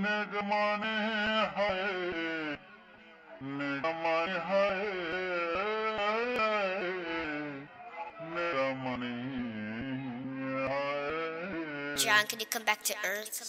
निगमान है निगमान है John, can you come back to Earth?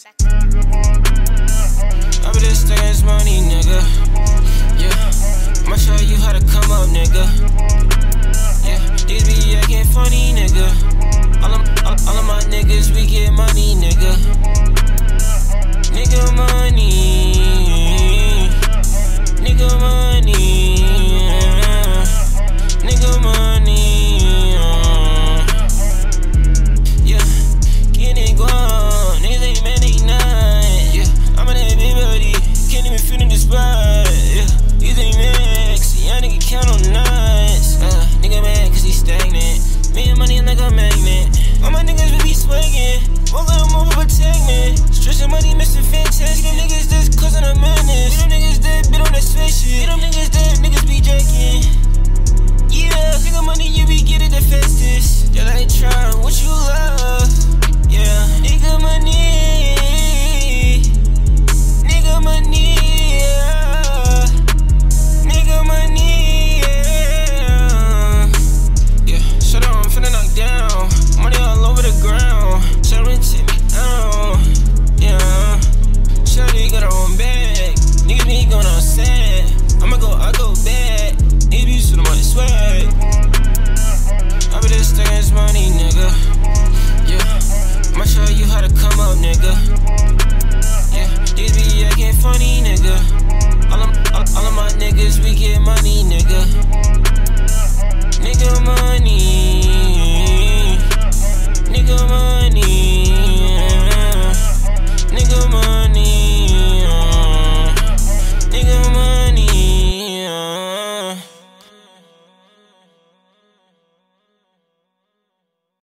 nigga. All of, all, all of my niggas, we get money